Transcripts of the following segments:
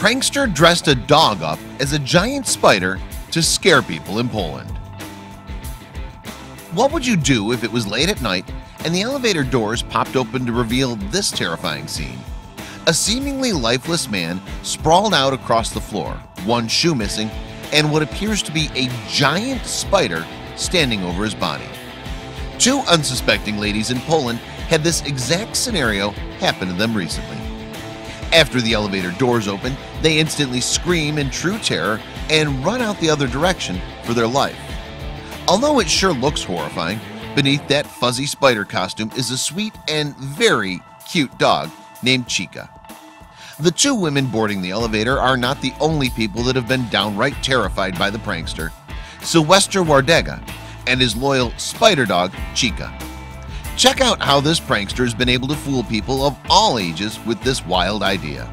prankster dressed a dog up as a giant spider to scare people in Poland. What would you do if it was late at night and the elevator doors popped open to reveal this terrifying scene? A seemingly lifeless man sprawled out across the floor one shoe missing and what appears to be a giant spider standing over his body. Two unsuspecting ladies in Poland had this exact scenario happen to them recently After the elevator doors open they instantly scream in true terror and run out the other direction for their life. Although it sure looks horrifying beneath that fuzzy spider costume is a sweet and very cute dog named Chica. The two women boarding the elevator are not the only people that have been downright terrified by the prankster. Sylvester Wardega and his loyal spider dog Chica Check out how this prankster has been able to fool people of all ages with this wild idea.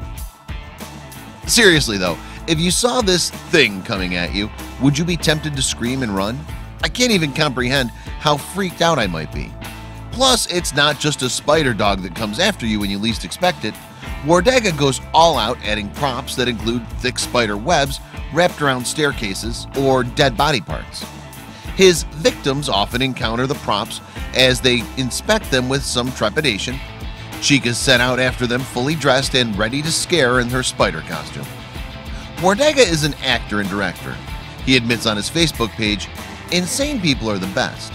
Seriously though, if you saw this thing coming at you, would you be tempted to scream and run? I can't even comprehend how freaked out I might be. Plus, it's not just a spider dog that comes after you when you least expect it. Wardega goes all out adding props that include thick spider webs wrapped around staircases or dead body parts His victims often encounter the props as they inspect them with some trepidation. Chica's sent out after them fully dressed and ready to scare in her spider costume. Wardega is an actor and director. He admits on his Facebook page insane people are the best.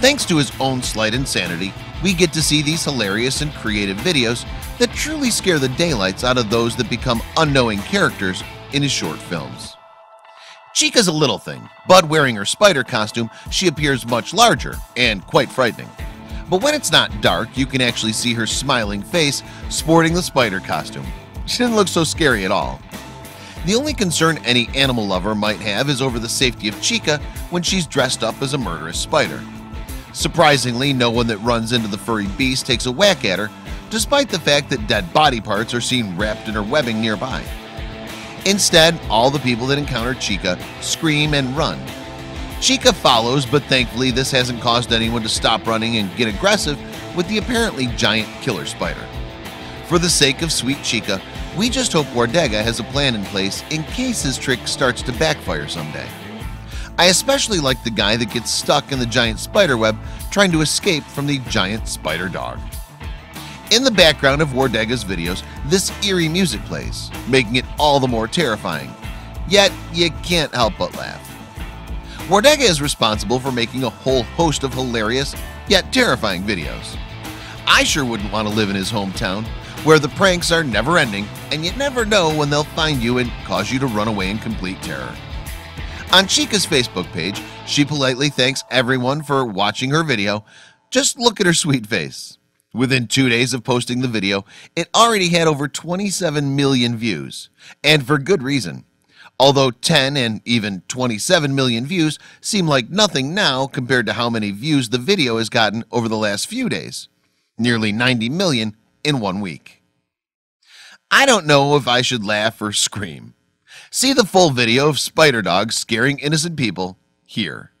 Thanks to his own slight insanity We get to see these hilarious and creative videos that truly scare the daylights out of those that become unknowing characters in his short films Chica's a little thing but wearing her spider costume she appears much larger and quite frightening. But when it's not dark you can actually see her smiling face sporting the spider costume. She didn't look so scary at all. The only concern any animal lover might have is over the safety of Chica when she's dressed up as a murderous spider. Surprisingly no one that runs into the furry beast takes a whack at her despite the fact that dead body parts are seen wrapped in her webbing nearby Instead all the people that encounter Chica scream and run. Chica follows but thankfully this hasn't caused anyone to stop running and get aggressive with the apparently giant killer spider. For the sake of sweet Chica We just hope Wardega has a plan in place in case his trick starts to backfire someday. I especially like the guy that gets stuck in the giant spider web trying to escape from the giant spider dog in the background of Wardega's videos this eerie music plays making it all the more terrifying. Yet you can't help but laugh. Wardega is responsible for making a whole host of hilarious yet terrifying videos. I sure wouldn't want to live in his hometown where the pranks are never-ending and you never know when they'll find you and cause you to run away in complete terror. On Chica's Facebook page she politely thanks everyone for watching her video. Just look at her sweet face Within two days of posting the video it already had over 27 million views. And for good reason. Although 10 and even 27 million views seem like nothing now compared to how many views the video has gotten over the last few days. Nearly 90 million in one week. I don't know if I should laugh or scream. See the full video of spider Dog scaring innocent people here